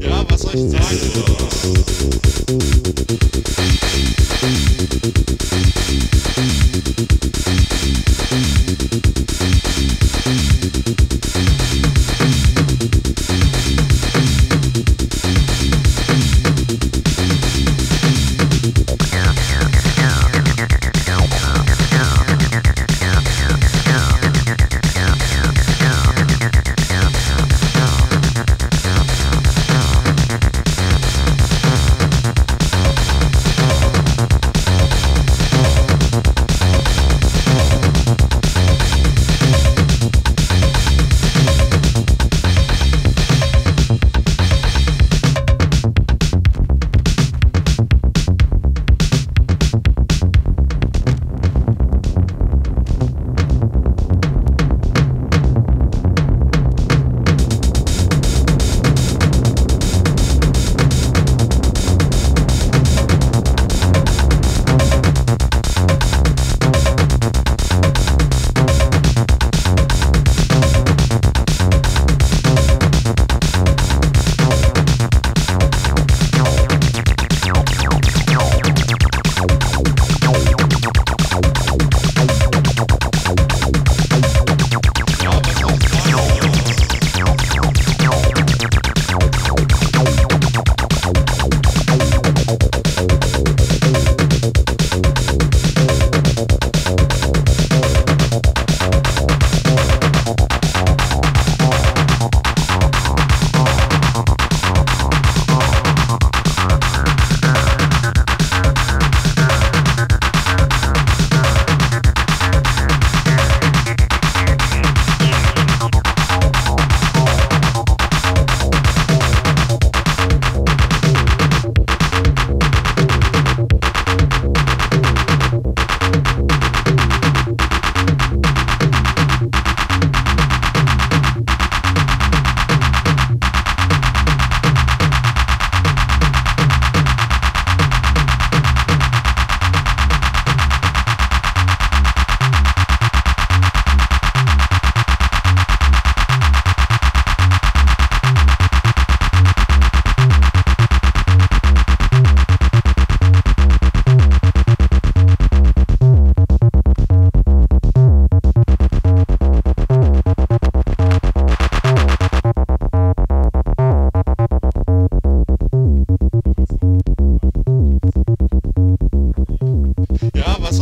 Ja, was soll ich sagen?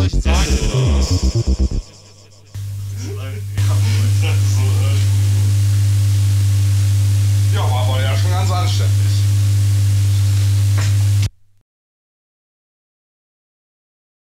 I'm sorry.